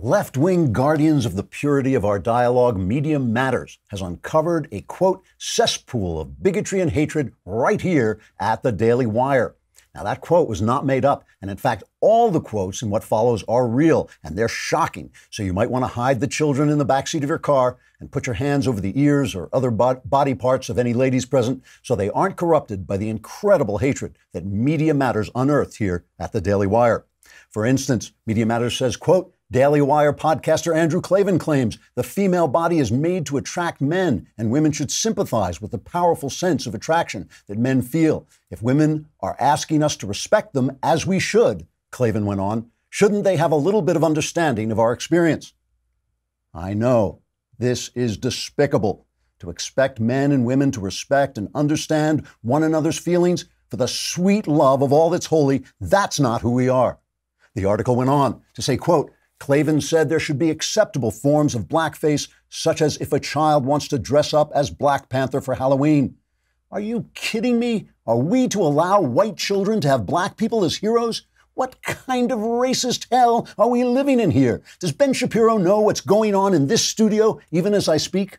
Left wing guardians of the purity of our dialogue, Media Matters has uncovered a quote, cesspool of bigotry and hatred right here at the Daily Wire. Now, that quote was not made up, and in fact, all the quotes in what follows are real, and they're shocking. So you might want to hide the children in the backseat of your car and put your hands over the ears or other body parts of any ladies present so they aren't corrupted by the incredible hatred that Media Matters unearthed here at the Daily Wire. For instance, Media Matters says, quote, Daily Wire podcaster Andrew Klavan claims the female body is made to attract men, and women should sympathize with the powerful sense of attraction that men feel. If women are asking us to respect them, as we should, Klavan went on, shouldn't they have a little bit of understanding of our experience? I know this is despicable. To expect men and women to respect and understand one another's feelings for the sweet love of all that's holy, that's not who we are. The article went on to say, quote, Klavan said there should be acceptable forms of blackface, such as if a child wants to dress up as Black Panther for Halloween. Are you kidding me? Are we to allow white children to have black people as heroes? What kind of racist hell are we living in here? Does Ben Shapiro know what's going on in this studio, even as I speak?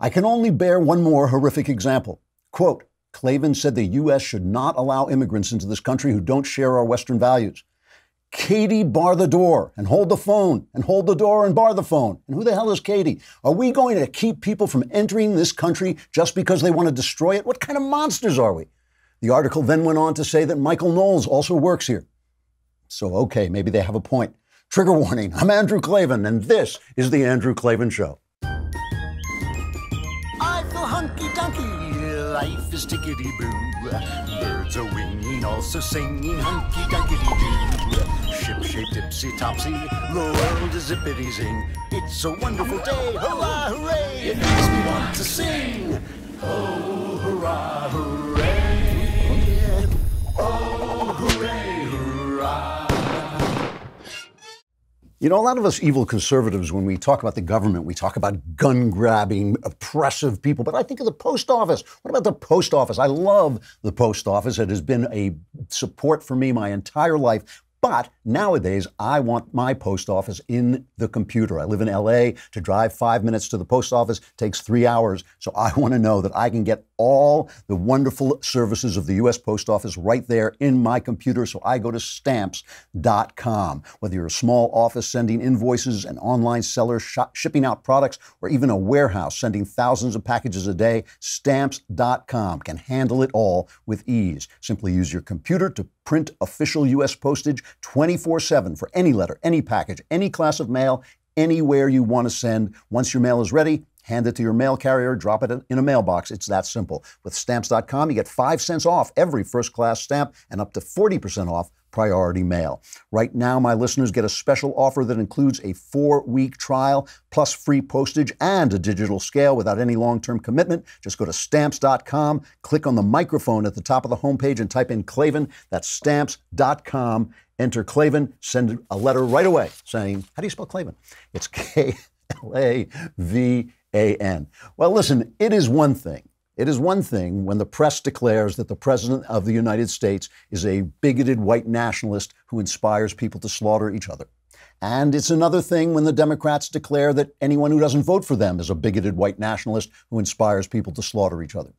I can only bear one more horrific example. Quote, Klavan said the U.S. should not allow immigrants into this country who don't share our Western values. Katie, bar the door and hold the phone and hold the door and bar the phone. And who the hell is Katie? Are we going to keep people from entering this country just because they want to destroy it? What kind of monsters are we? The article then went on to say that Michael Knowles also works here. So, okay, maybe they have a point. Trigger warning I'm Andrew Klavan, and this is The Andrew Klavan Show. Life is tickety boo. Birds are winging, also singing hunky dunky doo ship-shaped ipsy-topsy. The world is zippity-zing. It's a wonderful day. Hurrah, hooray! It makes me want to sing. Oh, hurrah, hooray! Oh, You know, a lot of us evil conservatives, when we talk about the government, we talk about gun grabbing, oppressive people. But I think of the post office. What about the post office? I love the post office. It has been a support for me my entire life. But nowadays, I want my post office in the computer. I live in LA. To drive five minutes to the post office takes three hours. So I want to know that I can get all the wonderful services of the U.S. Post Office right there in my computer. So I go to stamps.com. Whether you're a small office sending invoices, an online seller sh- shipping out products, or even a warehouse sending thousands of packages a day, stamps.com can handle it all with ease. Simply use your computer to print official U.S. postage 24 7 for any letter, any package, any class of mail, anywhere you want to send. Once your mail is ready, hand it to your mail carrier, drop it in a mailbox. It's that simple. With stamps.com, you get 5 cents off every first class stamp and up to 40% off priority mail. Right now, my listeners get a special offer that includes a four week trial plus free postage and a digital scale without any long term commitment. Just go to stamps.com, click on the microphone at the top of the homepage, and type in Klavan. That's stamps.com. Enter Klavan, send a letter right away saying, How do you spell Klavan? It's K L A V A N. Well, listen, it is one thing it is one thing when the press declares that the President of the United States is a bigoted white nationalist who inspires people to slaughter each other. And it's another thing when the Democrats declare that anyone who doesn't vote for them is a bigoted white nationalist who inspires people to slaughter each other.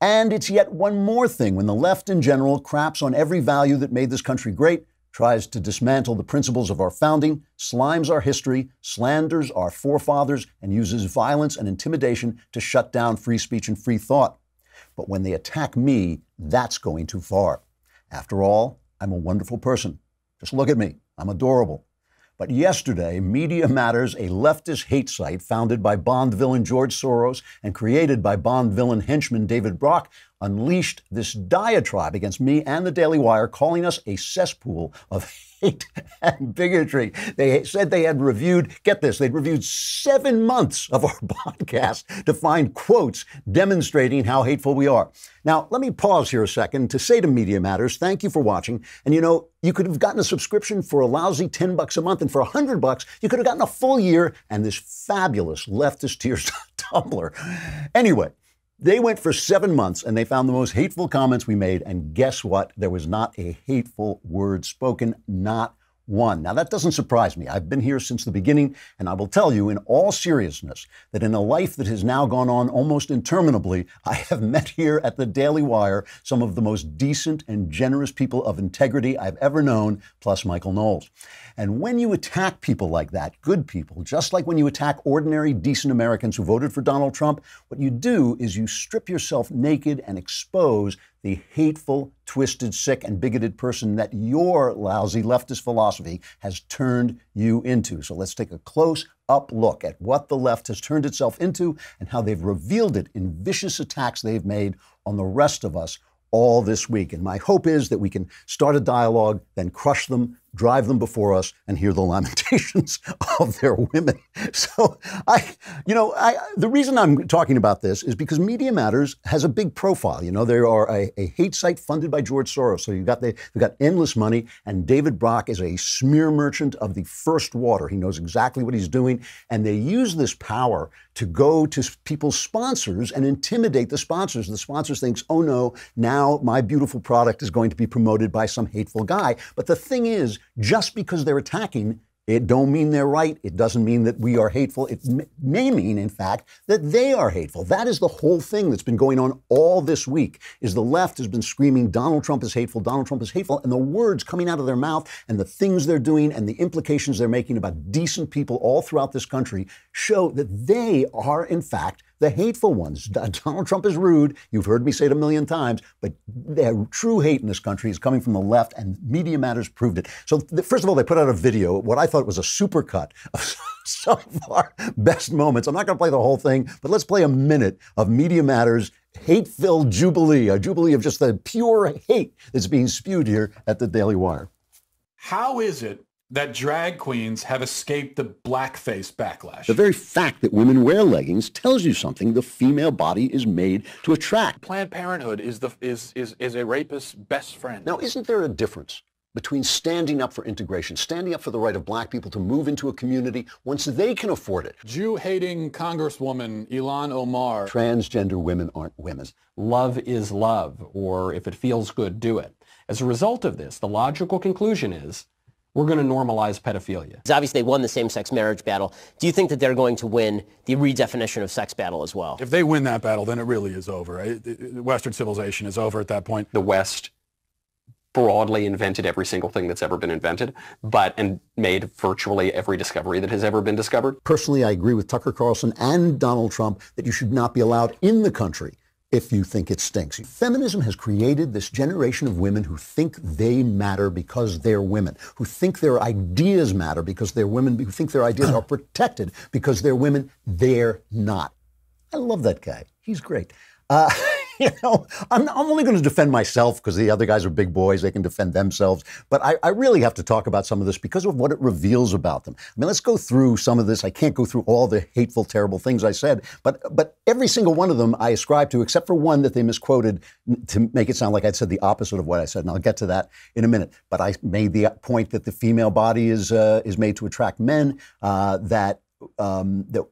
And it's yet one more thing when the left in general craps on every value that made this country great tries to dismantle the principles of our founding, slimes our history, slanders our forefathers, and uses violence and intimidation to shut down free speech and free thought. But when they attack me, that's going too far. After all, I'm a wonderful person. Just look at me. I'm adorable. But yesterday, Media Matters, a leftist hate site founded by Bond villain George Soros and created by Bond villain henchman David Brock, unleashed this diatribe against me and the Daily Wire, calling us a cesspool of hate and bigotry. They said they had reviewed, get this, they'd reviewed seven months of our podcast to find quotes demonstrating how hateful we are. Now, let me pause here a second to say to Media Matters, thank you for watching. And you know, you could have gotten a subscription for a lousy 10 bucks a month, and for 100 bucks, you could have gotten a full year and this fabulous leftist tears tumbler. Anyway, they went for seven months and they found the most hateful comments we made. And guess what? There was not a hateful word spoken, not Now, that doesn't surprise me. I've been here since the beginning, and I will tell you in all seriousness that in a life that has now gone on almost interminably, I have met here at the Daily Wire some of the most decent and generous people of integrity I've ever known, plus Michael Knowles. And when you attack people like that, good people, just like when you attack ordinary, decent Americans who voted for Donald Trump, what you do is you strip yourself naked and expose the hateful, twisted, sick, and bigoted person that your lousy leftist philosophy has turned you into. So let's take a close up look at what the left has turned itself into and how they've revealed it in vicious attacks they've made on the rest of us all this week. And my hope is that we can start a dialogue, then crush them, drive them before us and hear the lamentations of their women. So I, you know, I, the reason I'm talking about this is because Media Matters has a big profile. You know, they are a, a hate site funded by George Soros. So you've got, the, you've got endless money and David Brock is a smear merchant of the first water. He knows exactly what he's doing. And they use this power to go to people's sponsors and intimidate the sponsors. The sponsors thinks, oh no, now my beautiful product is going to be promoted by some hateful guy. But the thing is, just because they're attacking, it don't mean they're right. It doesn't mean that we are hateful. It may mean, in fact, that they are hateful. That is the whole thing that's been going on all this week. Is the left has been screaming Donald Trump is hateful, Donald Trump is hateful, and the words coming out of their mouth and the things they're doing and the implications they're making about decent people all throughout this country show that they are, in fact, the hateful ones. Donald Trump is rude. You've heard me say it a million times, but the true hate in this country is coming from the left, and Media Matters proved it. So, first of all, they put out a video, what I thought was a supercut of some of our best moments. I'm not going to play the whole thing, but let's play a minute of Media Matters hate filled jubilee, a jubilee of just the pure hate that's being spewed here at the Daily Wire. How is it that drag queens have escaped the blackface backlash. The very fact that women wear leggings tells you something the female body is made to attract. Planned Parenthood is the is is, is a rapist's best friend. Now, isn't there a difference between standing up for integration, standing up for the right of black people to move into a community once they can afford it? Jew-hating Congresswoman Ilhan Omar. Transgender women aren't women. Love is love, or if it feels good, do it. As a result of this, the logical conclusion is we're going to normalize pedophilia. Obviously, they won the same-sex marriage battle. Do you think that they're going to win the redefinition of sex battle as well? If they win that battle, then it really is over. Western civilization is over at that point. The West broadly invented every single thing that's ever been invented, but and made virtually every discovery that has ever been discovered. Personally, I agree with Tucker Carlson and Donald Trump that you should not be allowed in the country if you think it stinks. Feminism has created this generation of women who think they matter because they're women, who think their ideas matter because they're women, who think their ideas are protected because they're women. They're not. I love that guy. He's great. Uh, you know, I'm, I'm only going to defend myself because the other guys are big boys. They can defend themselves. But I, I, really have to talk about some of this because of what it reveals about them. I mean, let's go through some of this. I can't go through all the hateful, terrible things I said, but but every single one of them I ascribe to, except for one that they misquoted to make it sound like I said the opposite of what I said. And I'll get to that in a minute. But I made the point that the female body is uh, is made to attract men. Uh, that um, that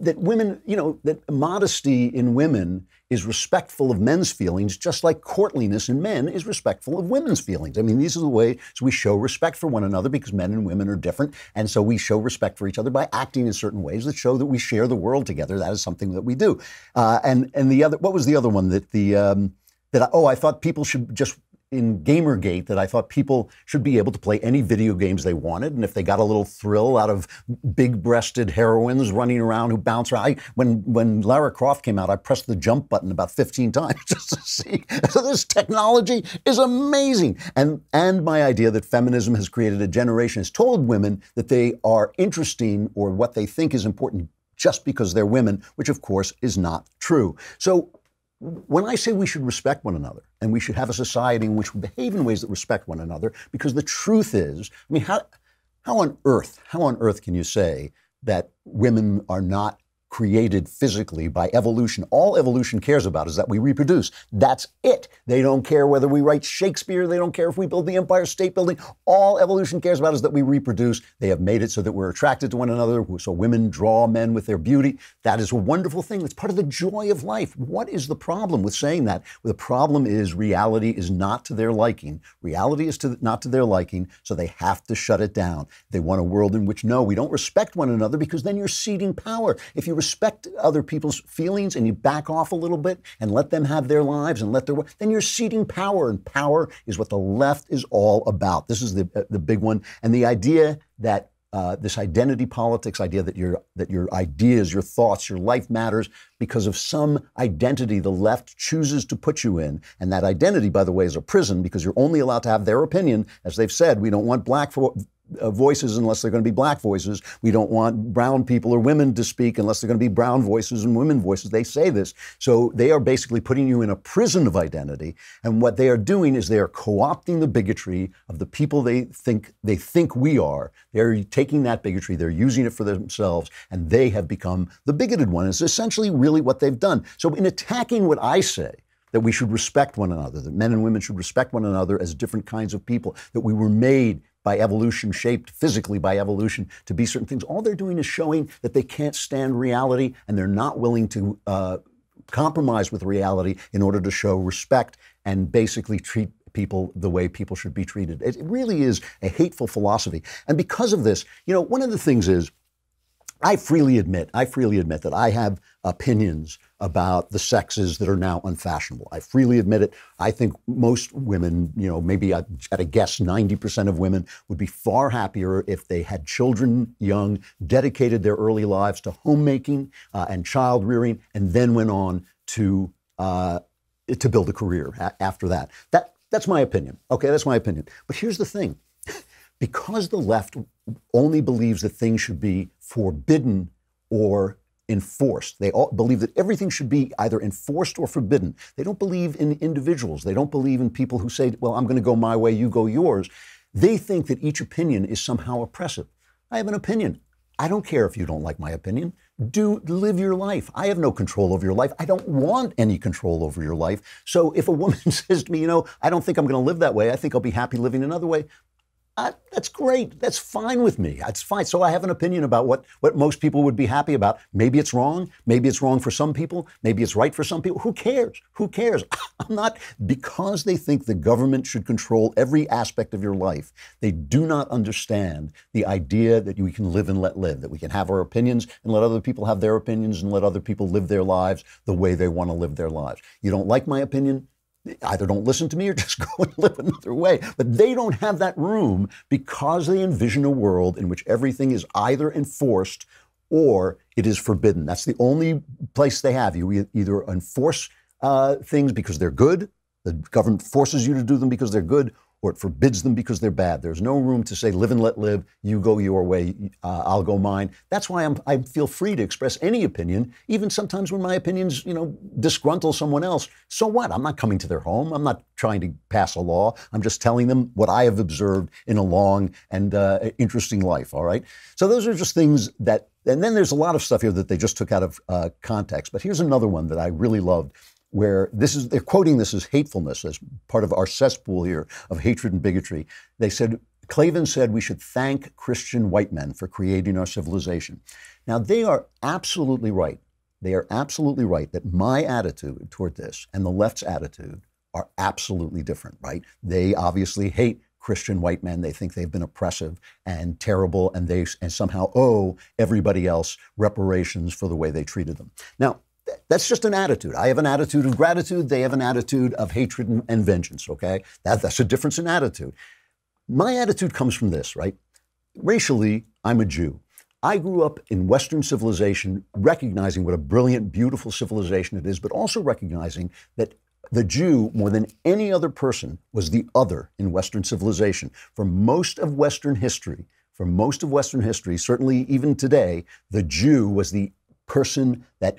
that women, you know, that modesty in women is respectful of men's feelings, just like courtliness in men is respectful of women's feelings. I mean, these are the ways we show respect for one another because men and women are different, and so we show respect for each other by acting in certain ways that show that we share the world together. That is something that we do. Uh, and and the other, what was the other one that the um, that I, oh, I thought people should just in Gamergate that I thought people should be able to play any video games they wanted, and if they got a little thrill out of big-breasted heroines running around who bounce around. I, when when Lara Croft came out, I pressed the jump button about 15 times just to see. So this technology is amazing, and and my idea that feminism has created a generation has told women that they are interesting or what they think is important just because they're women, which of course is not true. So when I say we should respect one another and we should have a society in which we behave in ways that respect one another, because the truth is, I mean, how, how on earth, how on earth can you say that women are not created physically by evolution. All evolution cares about is that we reproduce. That's it. They don't care whether we write Shakespeare. They don't care if we build the Empire State Building. All evolution cares about is that we reproduce. They have made it so that we're attracted to one another. So women draw men with their beauty. That is a wonderful thing. It's part of the joy of life. What is the problem with saying that? The problem is reality is not to their liking. Reality is to, not to their liking, so they have to shut it down. They want a world in which no, we don't respect one another because then you're ceding power. If you respect other people's feelings and you back off a little bit and let them have their lives and let their work, then you're ceding power and power is what the left is all about. This is the uh, the big one and the idea that uh, this identity politics idea that your that your ideas, your thoughts, your life matters because of some identity the left chooses to put you in, and that identity, by the way, is a prison because you're only allowed to have their opinion. As they've said, we don't want black fo- uh, voices unless they're going to be black voices. We don't want brown people or women to speak unless they're going to be brown voices and women voices. They say this. So they are basically putting you in a prison of identity. And what they are doing is they are co-opting the bigotry of the people they think they think we are. They're taking that bigotry, they're using it for themselves, and they have become the bigoted one. It's essentially really what they've done. So in attacking what I say, that we should respect one another, that men and women should respect one another as different kinds of people, that we were made by evolution, shaped physically by evolution to be certain things. All they're doing is showing that they can't stand reality and they're not willing to uh, compromise with reality in order to show respect and basically treat people the way people should be treated. It really is a hateful philosophy. And because of this, you know, one of the things is I freely admit, I freely admit that I have opinions about the sexes that are now unfashionable. I freely admit it. I think most women, you know, maybe at a guess, 90% of women would be far happier if they had children young, dedicated their early lives to homemaking uh, and child rearing, and then went on to uh, to build a career a- after that. That that's my opinion. Okay, that's my opinion. But here's the thing because the left only believes that things should be forbidden or enforced. They all believe that everything should be either enforced or forbidden. They don't believe in individuals. They don't believe in people who say, well, I'm going to go my way, you go yours. They think that each opinion is somehow oppressive. I have an opinion. I don't care if you don't like my opinion. Do live your life. I have no control over your life. I don't want any control over your life. So if a woman says to me, you know, I don't think I'm going to live that way, I think I'll be happy living another way, that's great. That's fine with me. That's fine. So I have an opinion about what, what most people would be happy about. Maybe it's wrong. Maybe it's wrong for some people. Maybe it's right for some people. Who cares? Who cares? I'm not, because they think the government should control every aspect of your life, they do not understand the idea that we can live and let live, that we can have our opinions and let other people have their opinions and let other people live their lives the way they want to live their lives. You don't like my opinion? Either don't listen to me or just go and live another way. But they don't have that room because they envision a world in which everything is either enforced or it is forbidden. That's the only place they have. You either enforce uh, things because they're good, the government forces you to do them because they're good, or it forbids them because they're bad. There's no room to say, live and let live, you go your way, uh, I'll go mine. That's why I'm, I feel free to express any opinion, even sometimes when my opinions, you know, disgruntle someone else. So what? I'm not coming to their home. I'm not trying to pass a law. I'm just telling them what I have observed in a long and uh, interesting life, all right? So those are just things that, and then there's a lot of stuff here that they just took out of uh, context. But here's another one that I really loved where this is they're quoting this as hatefulness as part of our cesspool here of hatred and bigotry. They said Klavan said we should thank Christian white men for creating our civilization. Now they are absolutely right. They are absolutely right that my attitude toward this and the left's attitude are absolutely different, right? They obviously hate Christian white men. They think they've been oppressive and terrible, and they and somehow owe everybody else reparations for the way they treated them. Now, that's just an attitude. I have an attitude of gratitude. They have an attitude of hatred and, and vengeance. Okay, that, that's a difference in attitude. My attitude comes from this, right? Racially, I'm a Jew. I grew up in Western civilization, recognizing what a brilliant, beautiful civilization it is, but also recognizing that the Jew, more than any other person, was the other in Western civilization. For most of Western history, for most of Western history, certainly even today, the Jew was the person that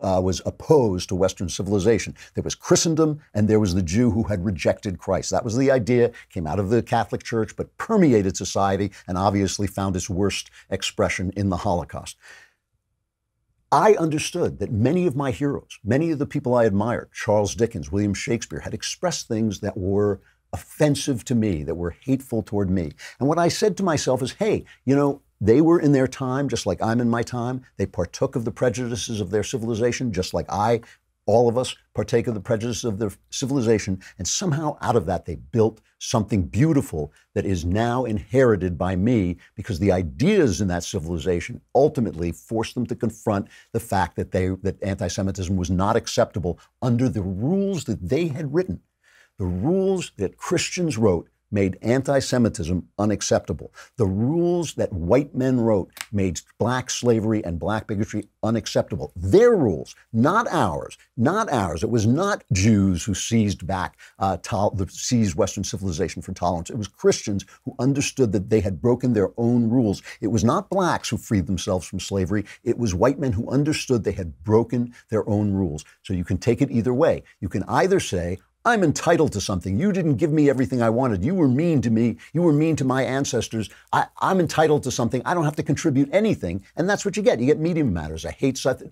uh, was opposed to Western civilization. There was Christendom, and there was the Jew who had rejected Christ. That was the idea, came out of the Catholic Church, but permeated society and obviously found its worst expression in the Holocaust. I understood that many of my heroes, many of the people I admired, Charles Dickens, William Shakespeare, had expressed things that were offensive to me, that were hateful toward me. And what I said to myself is, hey, you know, they were in their time, just like I'm in my time. They partook of the prejudices of their civilization, just like I, all of us, partake of the prejudices of their civilization. And somehow out of that, they built something beautiful that is now inherited by me because the ideas in that civilization ultimately forced them to confront the fact that, they, that anti Semitism was not acceptable under the rules that they had written. The rules that Christians wrote made anti Semitism unacceptable. The rules that white men wrote made black slavery and black bigotry unacceptable. Their rules, not ours, not ours. It was not Jews who seized back, uh, the, seized Western civilization for tolerance. It was Christians who understood that they had broken their own rules. It was not blacks who freed themselves from slavery. It was white men who understood they had broken their own rules. So you can take it either way. You can either say, I'm entitled to something. You didn't give me everything I wanted. You were mean to me. You were mean to my ancestors. I, am entitled to something. I don't have to contribute anything. And that's what you get. You get Medium Matters, a hate site,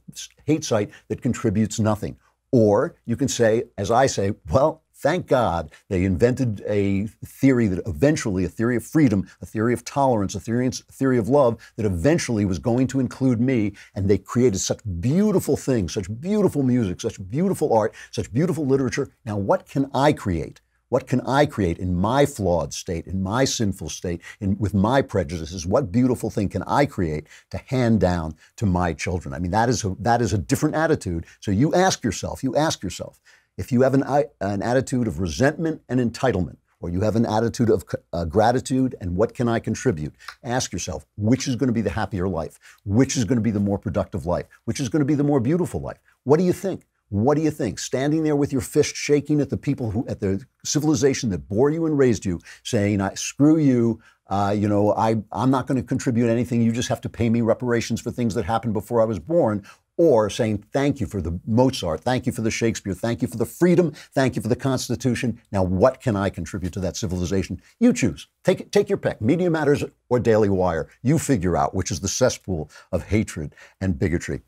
hate site that contributes nothing. Or you can say, as I say, well, Thank God they invented a theory that eventually, a theory of freedom, a theory of tolerance, a theory, theory of love that eventually was going to include me. And they created such beautiful things, such beautiful music, such beautiful art, such beautiful literature. Now, what can I create? What can I create in my flawed state, in my sinful state, in, with my prejudices? What beautiful thing can I create to hand down to my children? I mean, that is a, that is a different attitude. So you ask yourself, you ask yourself, if you have an, an attitude of resentment and entitlement, or you have an attitude of uh, gratitude and what can I contribute, ask yourself which is going to be the happier life, which is going to be the more productive life, which is going to be the more beautiful life. What do you think? What do you think? Standing there with your fist shaking at the people who, at the civilization that bore you and raised you, saying, "I screw you." Uh, you know, I, I'm not going to contribute anything. You just have to pay me reparations for things that happened before I was born or saying thank you for the Mozart, thank you for the Shakespeare, thank you for the freedom, thank you for the Constitution. Now, what can I contribute to that civilization? You choose. Take, take your pick. Media Matters or Daily Wire. You figure out which is the cesspool of hatred and bigotry.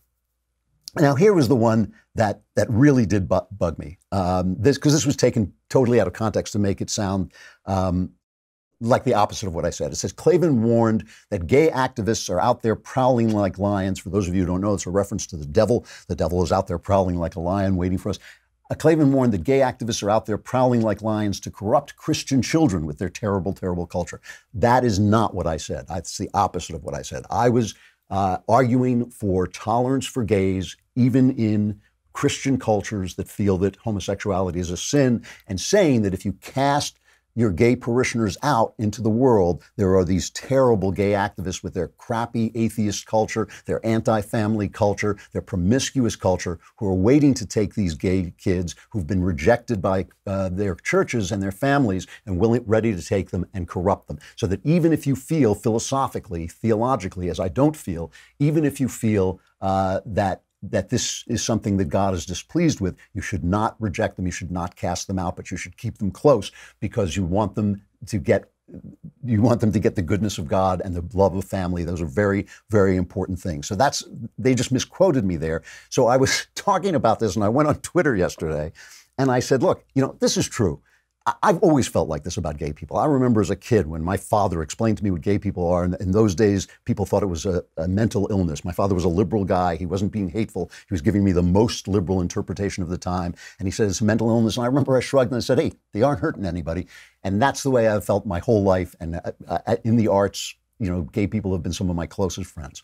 Now, here was the one that, that really did bu- bug me. Um, this because this was taken totally out of context to make it sound um, like the opposite of what I said. It says Klavan warned that gay activists are out there prowling like lions. For those of you who don't know, it's a reference to the devil. The devil is out there prowling like a lion, waiting for us. Klavan warned that gay activists are out there prowling like lions to corrupt Christian children with their terrible, terrible culture. That is not what I said. That's the opposite of what I said. I was uh, arguing for tolerance for gays, even in Christian cultures that feel that homosexuality is a sin, and saying that if you cast your gay parishioners out into the world, there are these terrible gay activists with their crappy atheist culture, their anti family culture, their promiscuous culture, who are waiting to take these gay kids who've been rejected by uh, their churches and their families and willing, ready to take them and corrupt them. So that even if you feel philosophically, theologically, as I don't feel, even if you feel uh, that that this is something that God is displeased with. You should not reject them. You should not cast them out, but you should keep them close because you want them to get you want them to get the goodness of God and the love of family. Those are very, very important things. So that's they just misquoted me there. So I was talking about this and I went on Twitter yesterday and I said, look, you know, this is true. I've always felt like this about gay people. I remember as a kid when my father explained to me what gay people are. And in those days, people thought it was a, a, mental illness. My father was a liberal guy. He wasn't being hateful. He was giving me the most liberal interpretation of the time. And he a mental illness. And I remember I shrugged and I said, hey, they aren't hurting anybody. And that's the way I've felt my whole life. And uh, uh in the arts, you know, gay people have been some of my closest friends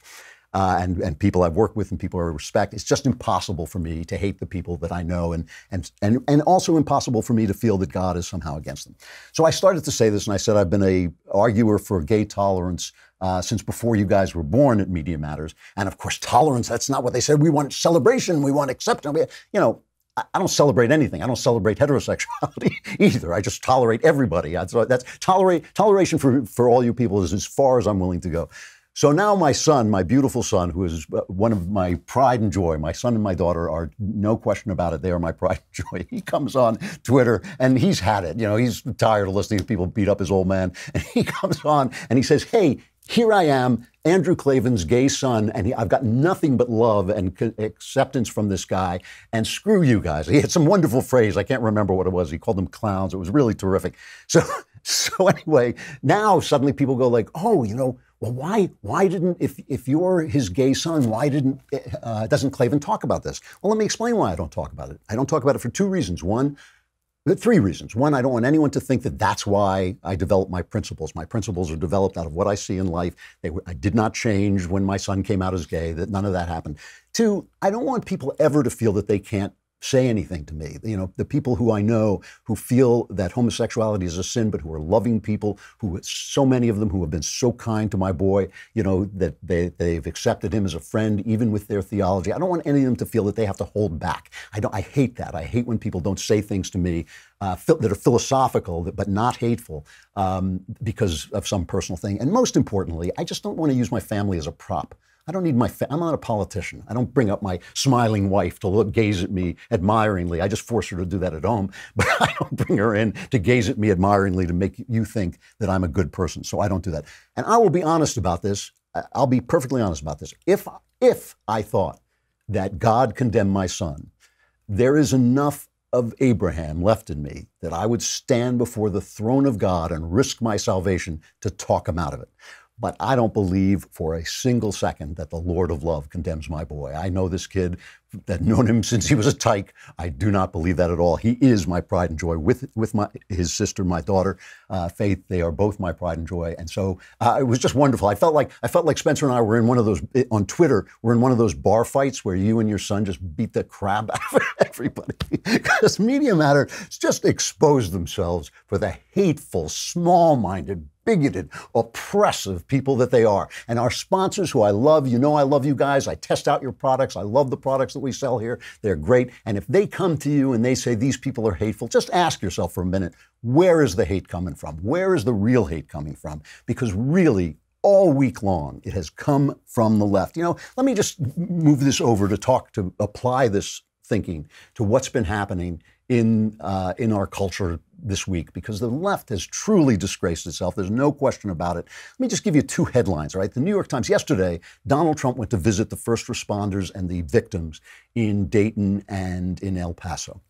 uh, and, and people I've worked with and people I respect. It's just impossible for me to hate the people that I know and, and, and, and also impossible for me to feel that God is somehow against them. So I started to say this and I said I've been a arguer for gay tolerance uh, since before you guys were born at Media Matters. And of course, tolerance, that's not what they said. We want celebration. We want acceptance. You know, I don't celebrate anything. I don't celebrate heterosexuality either. I just tolerate everybody. That's, that's tolerate toleration for, for all you people is as far as I'm willing to go. So now my son, my beautiful son, who is uh, one of my pride and joy, my son and my daughter are no question about it. They are my pride and joy. He comes on Twitter and he's had it. You know, he's tired of listening to people beat up his old man. And he comes on and he says, Hey, here I am, Andrew Klavan's gay son, and he, I've got nothing but love and acceptance from this guy. And screw you guys. He had some wonderful phrase. I can't remember what it was. He called them clowns. It was really terrific. So, so anyway, now suddenly people go like, oh, you know, well, why, why didn't, if, if you're his gay son, why didn't, uh, doesn't Klavan talk about this? Well, let me explain why I don't talk about it. I don't talk about it for two reasons. One, Three reasons. One, I don't want anyone to think that that's why I developed my principles. My principles are developed out of what I see in life. They I did not change when my son came out as gay, that none of that happened. Two, I don't want people ever to feel that they can't say anything to me. You know, the people who I know who feel that homosexuality is a sin, but who are loving people, who so many of them who have been so kind to my boy, you know, that they, they've accepted him as a friend, even with their theology. I don't want any of them to feel that they have to hold back. I don't. I hate that. I hate when people don't say things to me uh, that are philosophical but not hateful um, because of some personal thing. And most importantly, I just don't want to use my family as a prop. I don't need my, fa- I'm not a politician. I don't bring up my smiling wife to look, gaze at me admiringly. I just force her to do that at home, but I don't bring her in to gaze at me admiringly to make you think that I'm a good person. So I don't do that. And I will be honest about this. I'll be perfectly honest about this. If, if I thought that God condemned my son, there is enough of Abraham left in me that I would stand before the throne of God and risk my salvation to talk him out of it. But I don't believe for a single second that the Lord of love condemns my boy. I know this kid, that known him since he was a tyke. I do not believe that at all. He is my pride and joy with with my his sister, my daughter, uh, Faith. They are both my pride and joy. And so uh, it was just wonderful. I felt like I felt like Spencer and I were in one of those on Twitter. We're in one of those bar fights where you and your son just beat the crap out of everybody because Media Matter just exposed themselves for the hateful, small-minded bigoted, oppressive people that they are. And our sponsors, who I love, you know I love you guys. I test out your products. I love the products that we sell here. They're great. And if they come to you and they say these people are hateful, just ask yourself for a minute where is the hate coming from? Where is the real hate coming from? Because really, all week long, it has come from the left. You know, let me just move this over to talk to apply this thinking to what's been happening in uh, in our culture this week because the left has truly disgraced itself. There's no question about it. Let me just give you two headlines, right? The New York Times yesterday, Donald Trump went to visit the first responders and the victims in Dayton and in El Paso.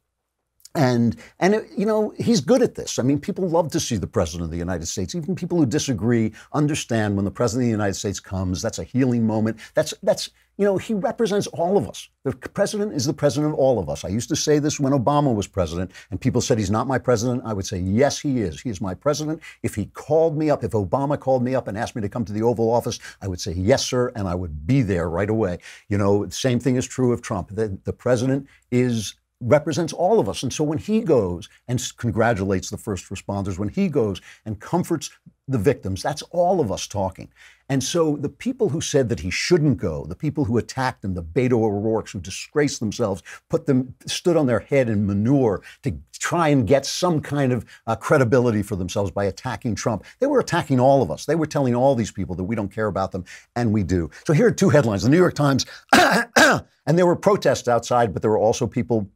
And and it, you know he's good at this. I mean, people love to see the president of the United States. Even people who disagree understand when the president of the United States comes. That's a healing moment. That's that's you know he represents all of us. The president is the president of all of us. I used to say this when Obama was president, and people said he's not my president. I would say yes, he is. He is my president. If he called me up, if Obama called me up and asked me to come to the Oval Office, I would say yes, sir, and I would be there right away. You know, the same thing is true of Trump. The, the president is represents all of us. And so when he goes and congratulates the first responders, when he goes and comforts the victims, that's all of us talking. And so the people who said that he shouldn't go, the people who attacked him, the Beto O'Rourke's who disgraced themselves, put them, stood on their head in manure to try and get some kind of uh, credibility for themselves by attacking Trump. They were attacking all of us. They were telling all these people that we don't care about them, and we do. So here are two headlines. The New York Times, and there were protests outside, but there were also people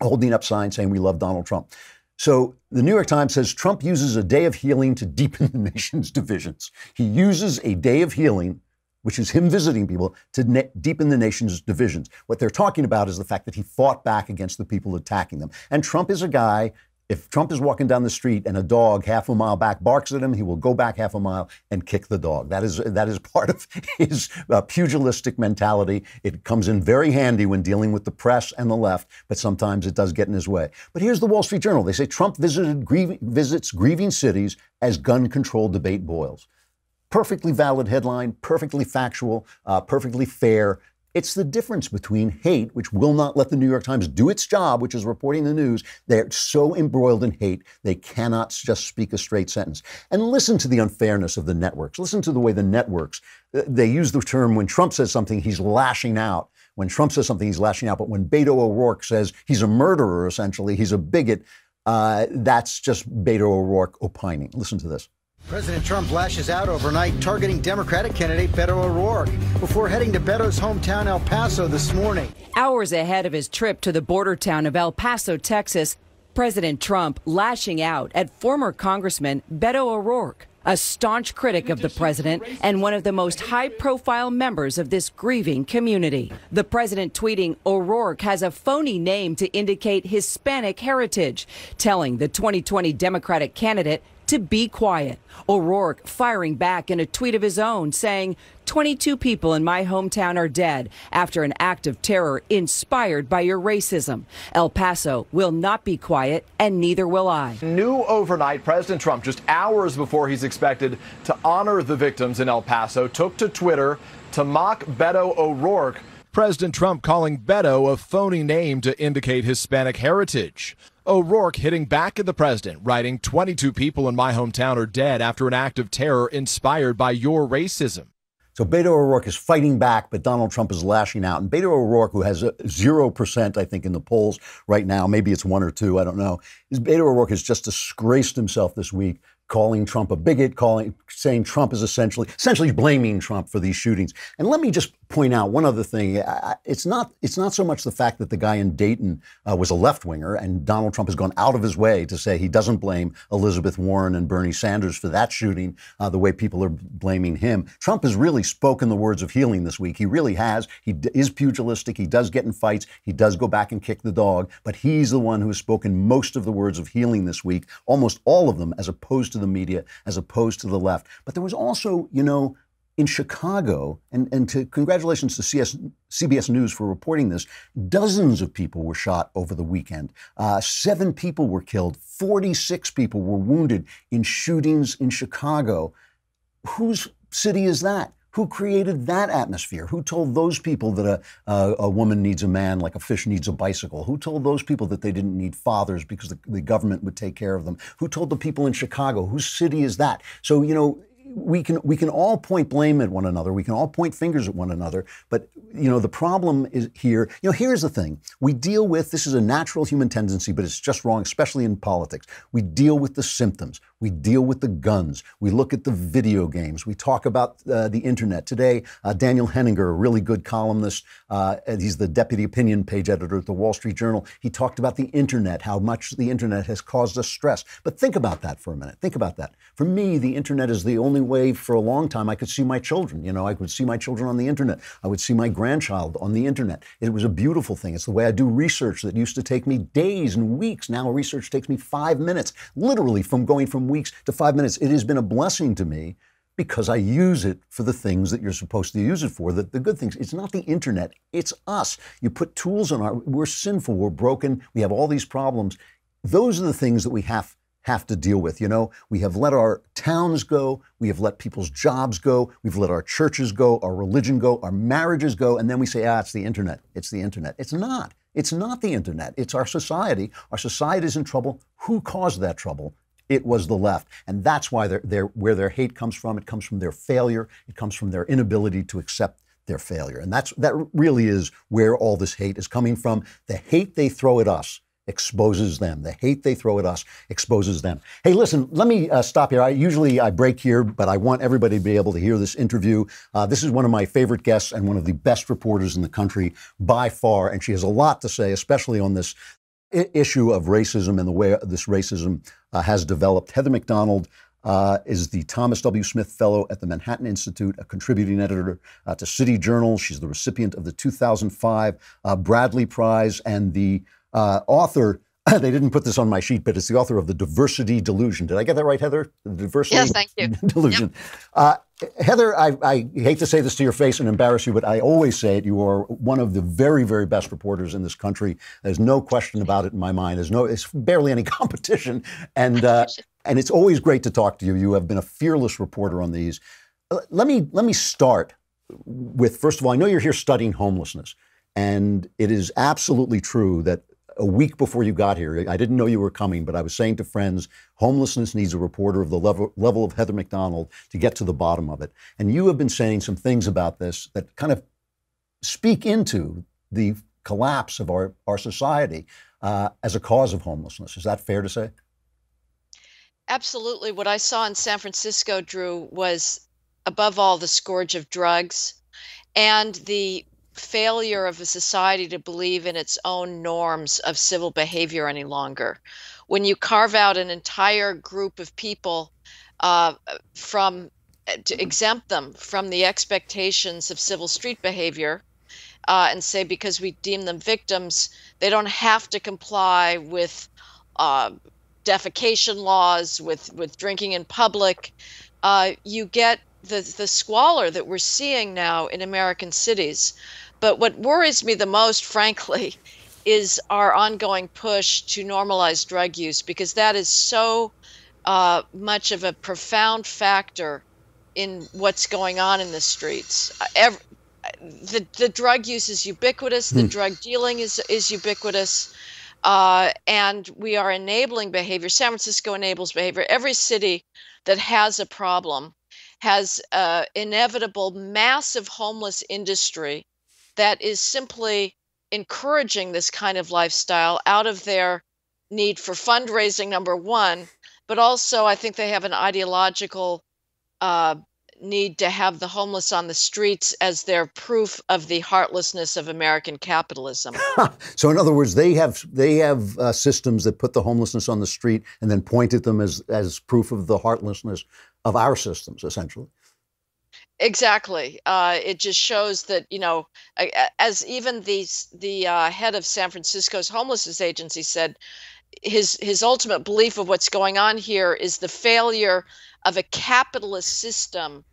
holding up signs saying we love Donald Trump. So the New York Times says Trump uses a day of healing to deepen the nation's divisions. He uses a day of healing, which is him visiting people, to ne- deepen the nation's divisions. What they're talking about is the fact that he fought back against the people attacking them. And Trump is a guy if Trump is walking down the street and a dog half a mile back barks at him, he will go back half a mile and kick the dog. That is that is part of his uh, pugilistic mentality. It comes in very handy when dealing with the press and the left, but sometimes it does get in his way. But here's the Wall Street Journal. They say Trump visited visits grieving cities as gun control debate boils. Perfectly valid headline, perfectly factual, uh, perfectly fair. It's the difference between hate, which will not let the New York Times do its job, which is reporting the news. They're so embroiled in hate, they cannot just speak a straight sentence. And listen to the unfairness of the networks. Listen to the way the networks, uh, they use the term when Trump says something, he's lashing out. When Trump says something, he's lashing out. But when Beto O'Rourke says he's a murderer, essentially, he's a bigot, uh, that's just Beto O'Rourke opining. Listen to this. President Trump lashes out overnight, targeting Democratic candidate Beto O'Rourke before heading to Beto's hometown, El Paso, this morning. Hours ahead of his trip to the border town of El Paso, Texas, President Trump lashing out at former Congressman Beto O'Rourke. a staunch critic of the president and one of the most high profile members of this grieving community. The president tweeting O'Rourke has a phony name to indicate Hispanic heritage, telling the 2020 Democratic candidate to be quiet. O'Rourke firing back in a tweet of his own saying, 22 people in my hometown are dead after an act of terror inspired by your racism. El Paso will not be quiet, and neither will I. New overnight, President Trump, just hours before he's expected to honor the victims in El Paso, took to Twitter to mock Beto O'Rourke. President Trump calling Beto a phony name to indicate Hispanic heritage. O'Rourke hitting back at the president, writing 22 people in my hometown are dead after an act of terror inspired by your racism. So Beto O'Rourke is fighting back, but Donald Trump is lashing out. And Beto O'Rourke, who has zero percent, I think, in the polls right now, maybe it's one or two, I don't know. Is Beto O'Rourke has just disgraced himself this week calling Trump a bigot, calling saying Trump is essentially essentially blaming Trump for these shootings. And let me just point out one other thing. It's not it's not so much the fact that the guy in Dayton uh, was a left winger, and Donald Trump has gone out of his way to say he doesn't blame Elizabeth Warren and Bernie Sanders for that shooting uh, the way people are blaming him. Trump has really spoken the words of healing this week. He really has. He d- is pugilistic. He does get in fights. He does go back and kick the dog. But he's the one who has spoken most of the words of healing this week, almost all of them, as opposed to the media, as opposed to the left. But there was also, you know, in Chicago, and, and to congratulations to CS, CBS News for reporting this, dozens of people were shot over the weekend. Uh, seven people were killed, 46 people were wounded in shootings in Chicago. Whose city is that? Who created that atmosphere? Who told those people that a, a, a, woman needs a man like a fish needs a bicycle? Who told those people that they didn't need fathers because the, the government would take care of them? Who told the people in Chicago? Whose city is that? So, you know, we can we can all point blame at one another. We can all point fingers at one another. But you know the problem is here. You know here's the thing: we deal with this is a natural human tendency, but it's just wrong, especially in politics. We deal with the symptoms. We deal with the guns. We look at the video games. We talk about uh, the internet. Today, uh, Daniel Henninger, a really good columnist, uh, he's the deputy opinion page editor at the Wall Street Journal. He talked about the internet, how much the internet has caused us stress. But think about that for a minute. Think about that. For me, the internet is the only way for a long time I could see my children. You know, I could see my children on the internet. I would see my grandchild on the internet. It was a beautiful thing. It's the way I do research that used to take me days and weeks. Now research takes me five minutes, literally from going from weeks to five minutes. It has been a blessing to me because I use it for the things that you're supposed to use it for, the, the good things. It's not the internet, it's us. You put tools on our, we're sinful, we're broken, we have all these problems. Those are the things that we have have to deal with. You know, we have let our towns go, we have let people's jobs go, we've let our churches go, our religion go, our marriages go, and then we say, ah, it's the internet. It's the internet. It's not. It's not the internet. It's our society. Our society is in trouble. Who caused that trouble? It was the left. And that's why they're, they're, where their hate comes from. It comes from their failure. It comes from their inability to accept their failure. And that's, that really is where all this hate is coming from. The hate they throw at us exposes them. The hate they throw at us exposes them. Hey, listen, let me uh, stop here. I usually I break here, but I want everybody to be able to hear this interview. Uh, this is one of my favorite guests and one of the best reporters in the country by far, and she has a lot to say, especially on this issue of racism and the way this racism uh, has developed. Heather Mac Donald. Uh, is the Thomas W. Smith Fellow at the Manhattan Institute, a contributing editor uh, to City Journal. She's the recipient of the 2005 uh, Bradley Prize and the uh, author. They didn't put this on my sheet, but it's the author of The Diversity Delusion. Did I get that right, Heather? The Diversity yes, thank you. Delusion. Yep. Uh, Heather, I, I, hate to say this to your face and embarrass you, but I always say it. You are one of the very, very best reporters in this country. There's no question about it in my mind. There's no, it's barely any competition, and uh, and it's always great to talk to you. You have been a fearless reporter on these. Let me let me start with first of all, I know you're here studying homelessness, and it is absolutely true that a week before you got here, I didn't know you were coming, but I was saying to friends, homelessness needs a reporter of the level, level of Heather Mac Donald to get to the bottom of it. And you have been saying some things about this that kind of speak into the collapse of our, our society uh, as a cause of homelessness. Is that fair to say? Absolutely. What I saw in San Francisco, Drew, was above all the scourge of drugs and the failure of a society to believe in its own norms of civil behavior any longer. When you carve out an entire group of people uh, from to exempt them from the expectations of civil street behavior uh, and say because we deem them victims, they don't have to comply with uh, defecation laws, with, with drinking in public. Uh, you get the, the squalor that we're seeing now in American cities. But what worries me the most, frankly, is our ongoing push to normalize drug use because that is so uh, much of a profound factor in what's going on in the streets. Every, the the drug use is ubiquitous. The hmm. drug dealing is is ubiquitous, uh, and we are enabling behavior. San Francisco enables behavior. Every city that has a problem has uh, inevitable massive homeless industry that is simply encouraging this kind of lifestyle out of their need for fundraising number one but also i think they have an ideological uh, need to have the homeless on the streets as their proof of the heartlessness of American capitalism. so, in other words, they have they have uh, systems that put the homelessness on the street and then point at them as as proof of the heartlessness of our systems, essentially. Exactly. Uh, it just shows that you know, as even the the uh, head of San Francisco's homelessness agency said, his his ultimate belief of what's going on here is the failure of a capitalist system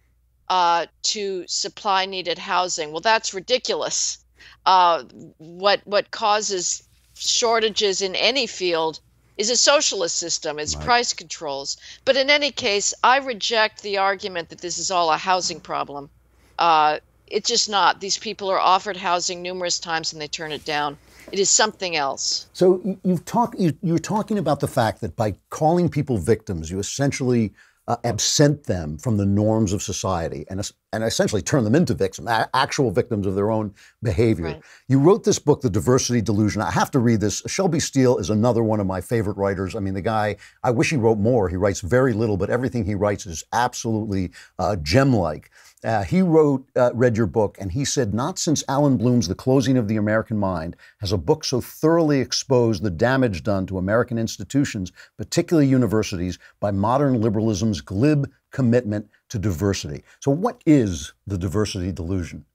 uh, to supply needed housing. Well, that's ridiculous. Uh, what what causes shortages in any field is a socialist system. It's right. price controls. But in any case, I reject the argument that this is all a housing problem. Uh, it's just not. These people are offered housing numerous times and they turn it down. It is something else. So you've talked. You, you're talking about the fact that by calling people victims, you essentially uh, absent them from the norms of society and, and essentially turn them into victims, actual victims of their own behavior. Right. You wrote this book, The Diversity Delusion. I have to read this. Shelby Steele is another one of my favorite writers. I mean, the guy, I wish he wrote more. He writes very little, but everything he writes is absolutely uh, gem like. Uh, he wrote, uh, read your book, and he said, Not since Allan Bloom's The Closing of the American Mind has a book so thoroughly exposed the damage done to American institutions, particularly universities, by modern liberalism's glib commitment to diversity. So, what is the diversity delusion?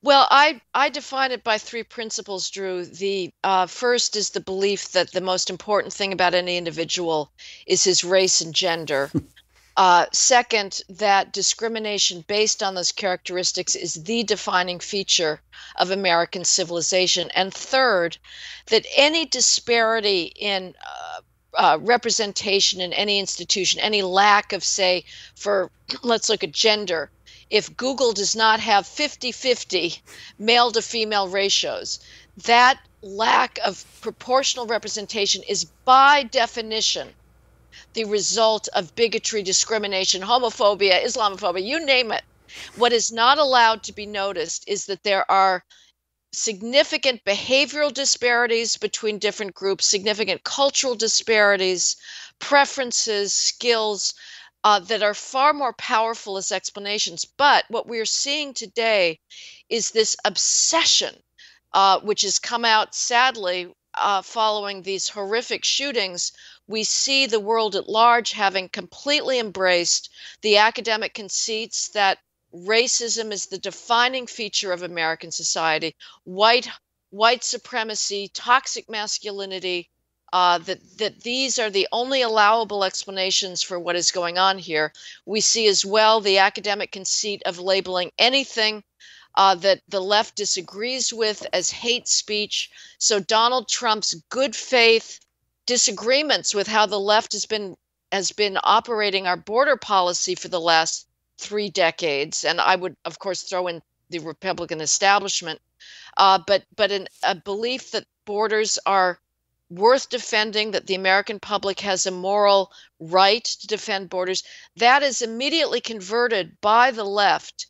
Well, I, I define it by three principles, Drew. The uh, first is the belief that the most important thing about any individual is his race and gender. Uh, second, that discrimination based on those characteristics is the defining feature of American civilization. And third, that any disparity in uh, uh, representation in any institution, any lack of, say, for let's look at gender, if Google does not have 50 50 male to female ratios, that lack of proportional representation is by definition the result of bigotry, discrimination, homophobia, Islamophobia, you name it. What is not allowed to be noticed is that there are significant behavioral disparities between different groups, significant cultural disparities, preferences, skills uh, that are far more powerful as explanations. But what we're seeing today is this obsession, uh, which has come out sadly uh, following these horrific shootings we see the world at large having completely embraced the academic conceits that racism is the defining feature of American society, white white supremacy, toxic masculinity, uh, that that these are the only allowable explanations for what is going on here. We see as well the academic conceit of labeling anything uh, that the left disagrees with as hate speech. So Donald Trump's good faith disagreements with how the left has been has been operating our border policy for the last three decades, and I would, of course, throw in the Republican establishment, uh, but but a belief that borders are worth defending, that the American public has a moral right to defend borders, that is immediately converted by the left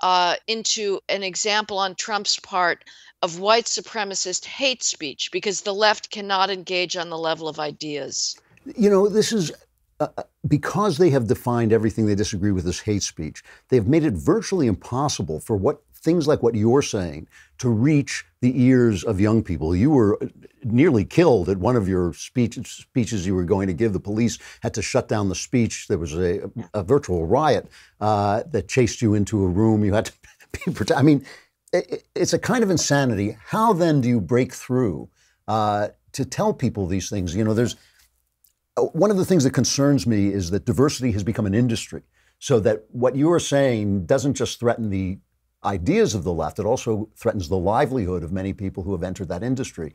uh, into an example on Trump's part of white supremacist hate speech because the left cannot engage on the level of ideas. You know, this is uh, uh, because they have defined everything they disagree with as hate speech, they have made it virtually impossible for what things like what you're saying to reach the ears of young people. You were nearly killed at one of your speech, speeches you were going to give. The police had to shut down the speech. There was a, a virtual riot uh, that chased you into a room. You had to be protected. I mean, it, it's a kind of insanity. How then do you break through uh, to tell people these things? You know, there's uh, one of the things that concerns me is that diversity has become an industry. So that what you are saying doesn't just threaten the ideas of the left, it also threatens the livelihood of many people who have entered that industry.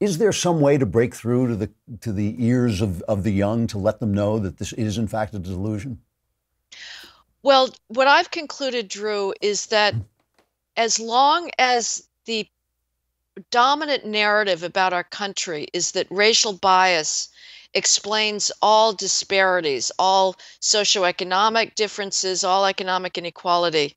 Is there some way to break through to the to the ears of, of the young to let them know that this is in fact a delusion? Well, what I've concluded, Drew, is that as long as the dominant narrative about our country is that racial bias explains all disparities, all socioeconomic differences, all economic inequality,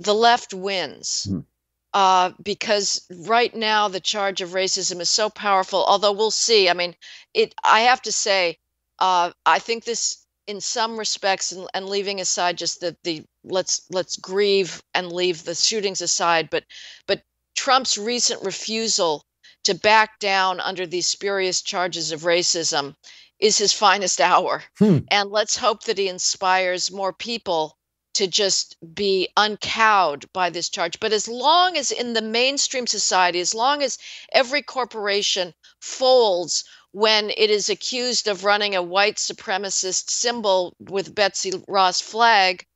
the left wins. Mm. Uh, because right now the charge of racism is so powerful. Although we'll see. I mean, it. I have to say, uh, I think this, in some respects, and, and leaving aside just the the let's let's grieve and leave the shootings aside, but but Trump's recent refusal to back down under these spurious charges of racism is his finest hour. Hmm. And let's hope that he inspires more people to just be uncowed by this charge. But as long as in the mainstream society, as long as every corporation folds when it is accused of running a white supremacist symbol with Betsy Ross flag,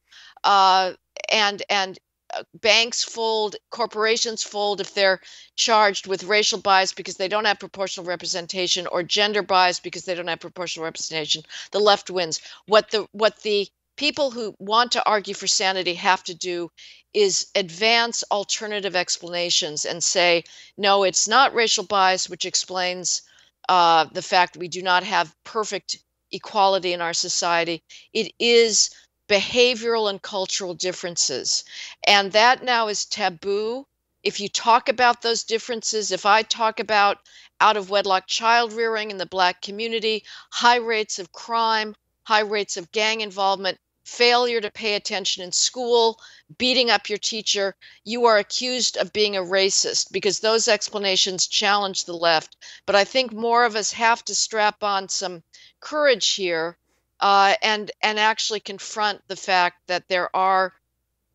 uh, and and uh, banks fold, corporations fold if they're charged with racial bias because they don't have proportional representation or gender bias because they don't have proportional representation. The left wins. What the what the people who want to argue for sanity have to do is advance alternative explanations and say, no, it's not racial bias, which explains uh, the fact we do not have perfect equality in our society. It is behavioral and cultural differences. And that now is taboo. If you talk about those differences, if I talk about out of wedlock child rearing in the black community, high rates of crime, high rates of gang involvement, failure to pay attention in school, beating up your teacher, you are accused of being a racist because those explanations challenge the left. But I think more of us have to strap on some courage here uh, and and actually confront the fact that there are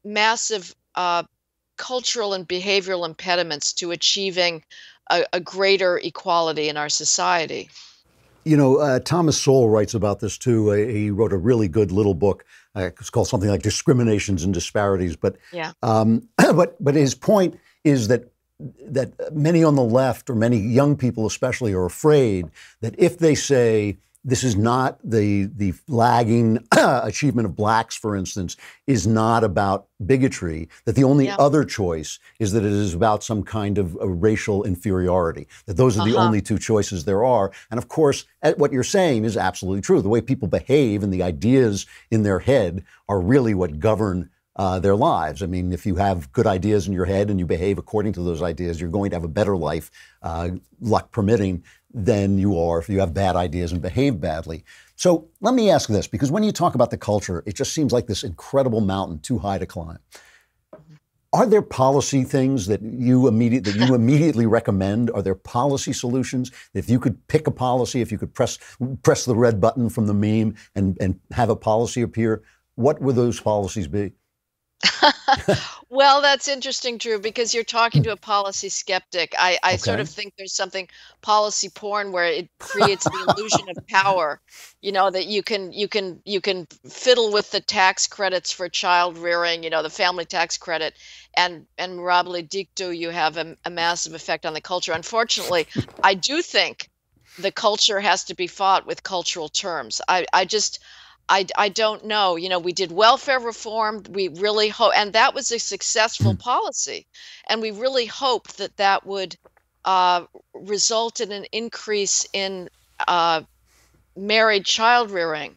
massive uh, cultural and behavioral impediments to achieving a, a, greater equality in our society. You know, uh, Thomas Sowell writes about this too. Uh, he wrote a really good little book. Uh, it's called something like "Discriminations and Disparities." But yeah. Um, but but his point is that that many on the left or many young people especially are afraid that if they say this is not the the lagging achievement of blacks, for instance, is not about bigotry. That the only yeah. other choice is that it is about some kind of racial inferiority. That those are uh-huh. the only two choices there are. And of course, what you're saying is absolutely true. The way people behave and the ideas in their head are really what govern uh, their lives. I mean, if you have good ideas in your head and you behave according to those ideas, you're going to have a better life, uh, luck permitting, than you are if you have bad ideas and behave badly. So let me ask this, because when you talk about the culture, it just seems like this incredible mountain too high to climb. Are there policy things that you immediate that you immediately recommend? Are there policy solutions? If you could pick a policy, if you could press press the red button from the meme and, and have a policy appear, what would those policies be? well, that's interesting, Drew, because you're talking to a policy skeptic. I, I okay. sort of think there's something policy porn where it creates the illusion of power. You know that you can you can you can fiddle with the tax credits for child rearing. You know the family tax credit, and and mirabile dictu, you have a, a massive effect on the culture. Unfortunately, I do think the culture has to be fought with cultural terms. I I just I, I don't know. You know, we did welfare reform. We really hope, and that was a successful mm. policy. And we really hoped that that would uh, result in an increase in uh, married child rearing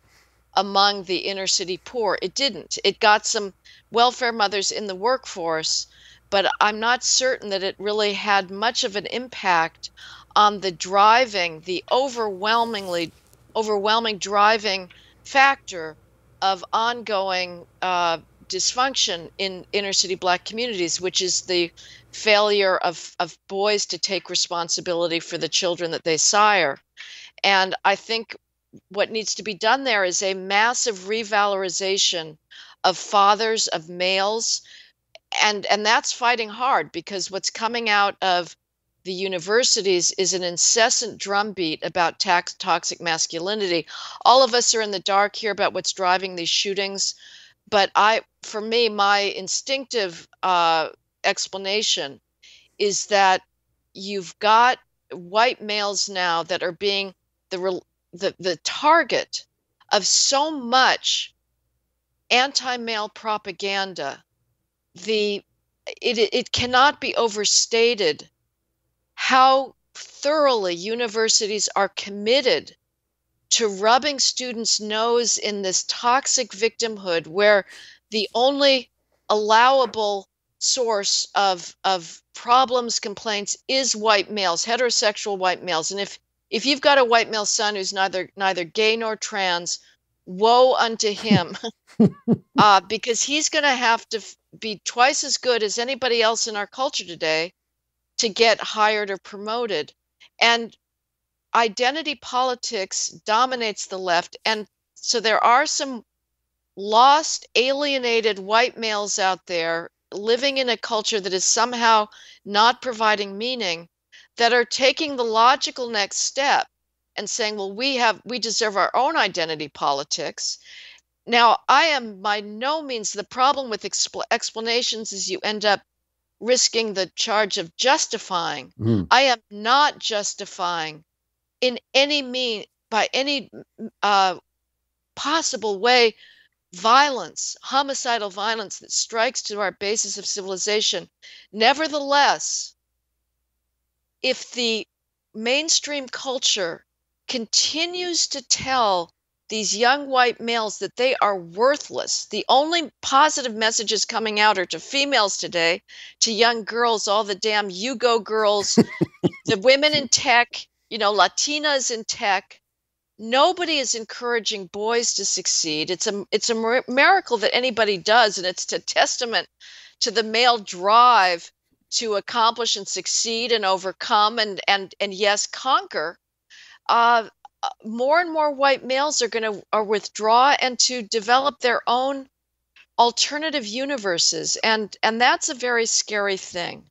among the inner city poor. It didn't. It got some welfare mothers in the workforce, but I'm not certain that it really had much of an impact on the driving, the overwhelmingly, overwhelming driving factor of ongoing uh, dysfunction in inner city black communities, which is the failure of, of boys to take responsibility for the children that they sire. And I think what needs to be done there is a massive revalorization of fathers, of males, and and that's fighting hard because what's coming out of the universities is an incessant drumbeat about tax, toxic masculinity. All of us are in the dark here about what's driving these shootings, but I, for me, my instinctive uh, explanation is that you've got white males now that are being the the, the target of so much anti-male propaganda the it, it cannot be overstated how thoroughly universities are committed to rubbing students' nose in this toxic victimhood where the only allowable source of of problems complaints is white males heterosexual white males. And if if you've got a white male son who's neither neither gay nor trans woe unto him. Uh, because he's going to have to f- be twice as good as anybody else in our culture today to get hired or promoted. And identity politics dominates the left. And so there are some lost alienated white males out there living in a culture that is somehow not providing meaning that are taking the logical next step and saying well we have we deserve our own identity politics. Now i am by no means the problem with expl- explanations is you end up risking the charge of justifying Mm. i am not justifying in any mean by any uh, possible way violence homicidal violence that strikes to our basis of civilization nevertheless if the mainstream culture continues to tell these young white males that they are worthless. The only positive messages coming out are to females today, to young girls, all the damn you go girls, the women in tech, you know, Latinas in tech. Nobody is encouraging boys to succeed. It's a it's a miracle that anybody does, and it's a testament to the male drive to accomplish and succeed and overcome and and and yes conquer uh, uh, Uh, more and more white males are going to are withdraw and to develop their own alternative universes. And and that's a very scary thing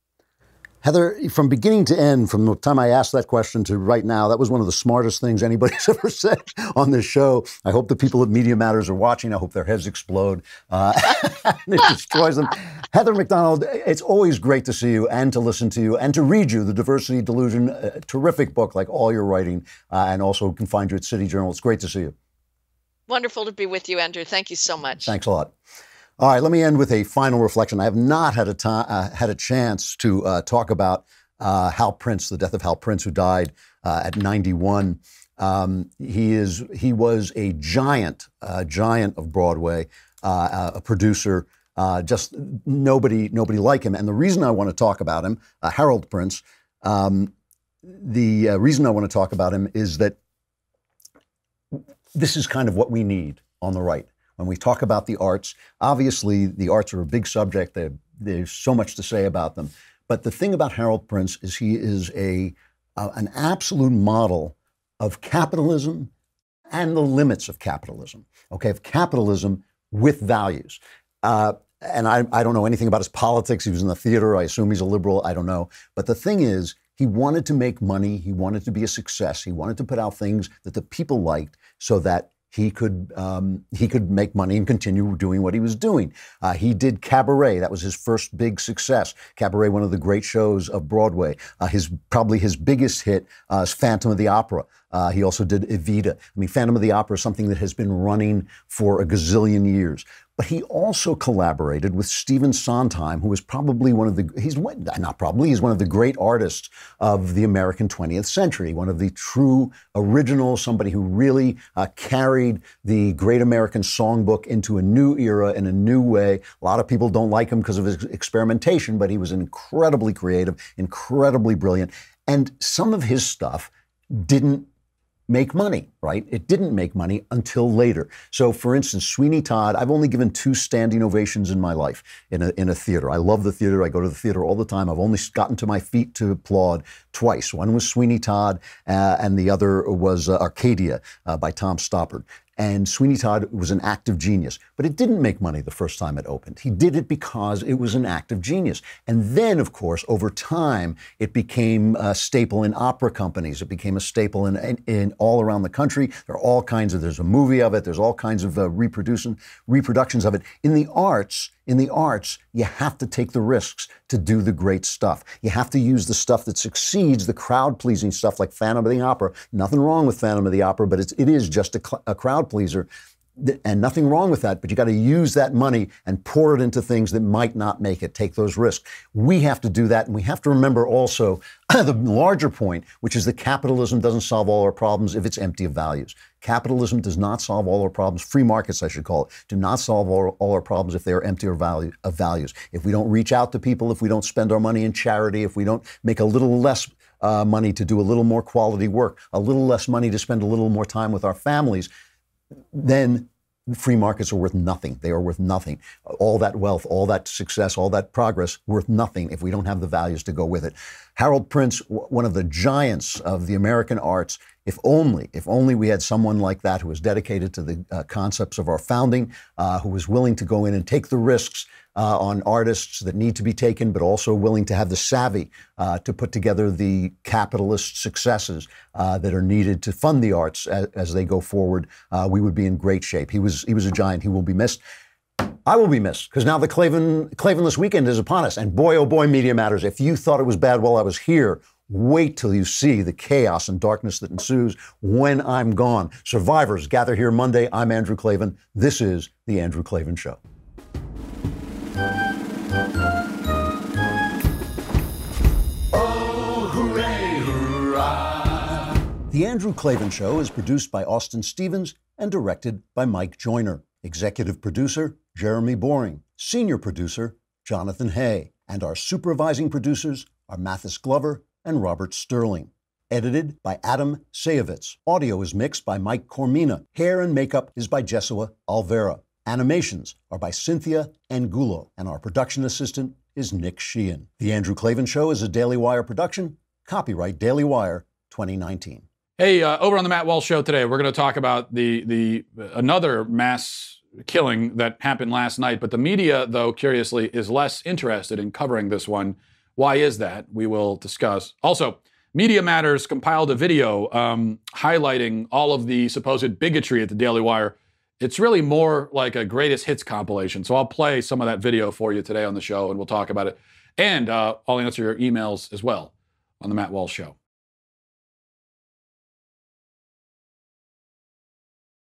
Heather, from beginning to end, from the time I asked that question to right now, that was one of the smartest things anybody's ever said on this show. I hope the people at Media Matters are watching. I hope their heads explode uh, it destroys them. Heather Mac Donald, it's always great to see you and to listen to you and to read you. The Diversity Delusion, a terrific book like all your writing, uh, and also can find you at City Journal. It's great to see you. wonderful to be with you andrew thank you so much Thanks a lot. All right, let me end with a final reflection. I have not had a time, uh, had a chance to uh, talk about uh, Hal Prince, the death of Hal Prince, who died uh, at 91. Um, he is he was a giant, uh, giant of Broadway, uh, a producer. Just nobody nobody like him. And the reason I want to talk about him, Harold Prince. Um, the reason I want to talk about him is that this is kind of what we need on the right. When we talk about the arts, obviously the arts are a big subject. There- There's so much to say about them. But the thing about Harold Prince is he is a uh, an absolute model of capitalism and the limits of capitalism. Okay, of capitalism with values. Uh, and I, I don't know anything about his politics. He was in the theater. I assume he's a liberal. I don't know. But the thing is, he wanted to make money. He wanted to be a success. He wanted to put out things that the people liked so that he could um, he could make money and continue doing what he was doing. Uh, he did Cabaret. That was his first big success. Cabaret, one of the great shows of Broadway. Uh, his probably his biggest hit uh, is Phantom of the Opera. Uh, he also did Evita. I mean, Phantom of the Opera is something that has been running for a gazillion years. But he also collaborated with Stephen Sondheim, who is probably one of the, he's not probably, he's one of the great artists of the American 20th century, one of the true originals, somebody who really uh, carried the great American songbook into a new era in a new way. A lot of people don't like him because of his experimentation, but he was incredibly creative, incredibly brilliant. And some of his stuff didn't make money, right? It didn't make money until later. So, for instance, Sweeney Todd, I've only given two standing ovations in my life in a, in a theater. I love the theater. I go to the theater all the time. I've only gotten to my feet to applaud twice. One was Sweeney Todd, uh, and the other was uh, Arcadia uh, by Tom Stoppard. And Sweeney Todd was an act of genius, but it didn't make money the first time it opened. He did it because it was an act of genius. And then, of course, over time, it became a staple in opera companies. It became a staple in, in, in all around the country. There are all kinds of, there's a movie of it, there's all kinds of uh, reproducing, reproductions of it. In the arts, in the arts, you have to take the risks to do the great stuff. You have to use the stuff that succeeds, the crowd pleasing stuff like Phantom of the Opera. Nothing wrong with Phantom of the Opera, but it's, it is just a, cl- a crowd pleaser. And nothing wrong with that, but you got to use that money and pour it into things that might not make it. Take those risks. We have to do that. And we have to remember also the larger point, which is that capitalism doesn't solve all our problems if it's empty of values. Capitalism does not solve all our problems. Free markets, I should call it, do not solve all, all our problems if they are empty of, value, of values. If we don't reach out to people, if we don't spend our money in charity, if we don't make a little less uh, money to do a little more quality work, a little less money to spend a little more time with our families, then free markets are worth nothing. They are worth nothing. All that wealth, all that success, all that progress, worth nothing if we don't have the values to go with it. Harold Prince, one of the giants of the American arts, if only, if only we had someone like that who was dedicated to the uh, concepts of our founding, uh, who was willing to go in and take the risks uh, on artists that need to be taken, but also willing to have the savvy uh, to put together the capitalist successes uh, that are needed to fund the arts as, as they go forward. Uh, we would be in great shape. He was he was a giant. He will be missed. I will be missed because now the Klavan Klavanless weekend is upon us, and boy, oh boy, Media Matters. If you thought it was bad while I was here, Wait till you see the chaos and darkness that ensues when I'm gone. Survivors gather here Monday. I'm Andrew Klavan. This is The Andrew Klavan Show. The Andrew Klavan Show is produced by Austin Stevens and directed by Mike Joyner. Executive producer, Jeremy Boring. Senior producer, Jonathan Hay. And our supervising producers are Mathis Glover and Robert Sterling. Edited by Adam Sayevitz. Audio is mixed by Mike Coromina. Hair and makeup is by Jesua Alvera. Animations are by Cynthia Angulo. And our production assistant is Nick Sheehan. The Andrew Klavan Show is a Daily Wire production. Copyright Daily Wire 2019. Hey, uh, over on the Matt Walsh Show today, we're going to talk about the the another mass killing that happened last night. But the media, though, curiously, is less interested in covering this one. Why is that? We will discuss. Also, Media Matters compiled a video um, highlighting all of the supposed bigotry at the Daily Wire. It's really more like a greatest hits compilation. So I'll play some of that video for you today on the show, and we'll talk about it. And uh, I'll answer your emails as well on the Matt Walsh Show.